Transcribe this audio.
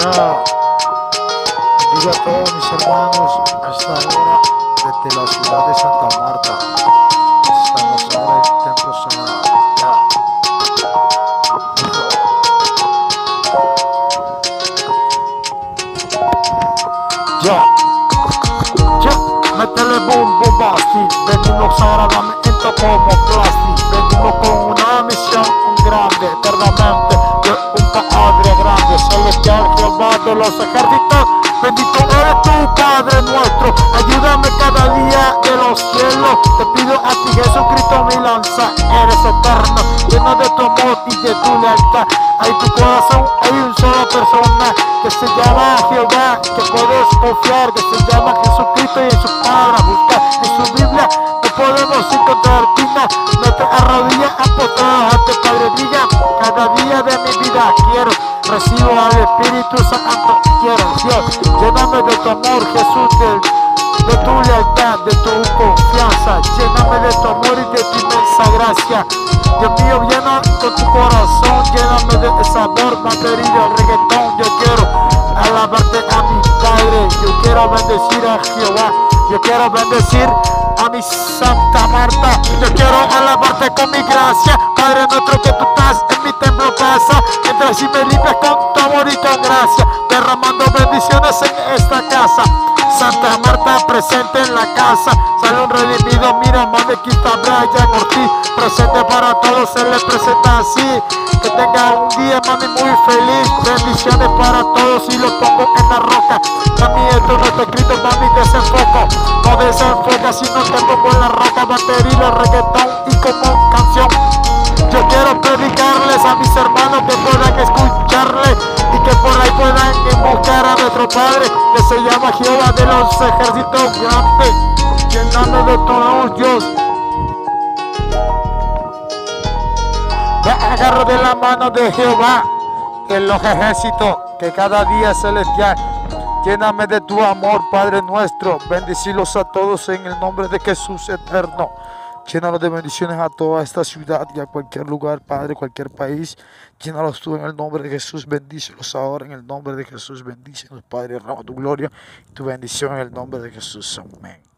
Ya. Digo a todos mis hermanos a esta hora desde la ciudad de Santa Marta. Estamos ahora en Templo Sanado. Ya. Ya. Métele boom, bombasti. Venimos ahora lamento como plástico. Venimos con una misión grande, eternamente de un Padre grande, celestial Jehová de los ejércitos. Bendito eres tu Padre nuestro, ayúdame cada día de los cielos. Te pido a ti, Jesucristo, mi lanza, eres eterno, lleno de tu amor y de tu lealtad. Hay tu corazón, hay una sola persona que se llama Jehová, que puedes confiar, que se llama Jesucristo y en su palabra buscar en su Biblia no podemos encontrar digna nuestra arrodilla apostrada ante Padre Diga cada día de mi vida quiero recibo al Espíritu Santo quiero Dios. Lléname de tu amor Jesús de, tu lealtad de tu confianza. Lléname de tu amor y de tu inmensa gracia. Dios mío llena con tu corazón lléname de sabor material reggaetón. Yo quiero alabarte a mi Padre. Yo quiero bendecir a Jehová. Yo quiero bendecir a mi Santa Marta. Yo quiero alabarte con mi gracia, Padre nuestro que tú estás en mi templo casa. Entras y me limpias con amor y con gracia, derramando bendiciones en esta casa. Santa Marta presente en la casa, sale un redimido, mira aquí está Brian Ortiz, presente para todos, se le presenta así, que tenga un día mami muy feliz, bendiciones para todos y lo pongo en la roca, mami esto no está escrito, mami desenfoco, no desenfoca si no te pongo en la roca, batería, reggaetón y como canción, yo quiero predicarles a mis hermanos que Padre que se llama Jehová de los ejércitos grandes, llenando de todos Dios. Agarro de la mano de Jehová en los ejércitos que cada día es celestial. Lléname de tu amor, Padre nuestro. Bendecilos a todos en el nombre de Jesús eterno. Llénalos de bendiciones a toda esta ciudad y a cualquier lugar, Padre, cualquier país. Llénalos tú en el nombre de Jesús. Bendícelos ahora en el nombre de Jesús. Bendícelos, Padre. Rama tu gloria y tu bendición en el nombre de Jesús. Amén.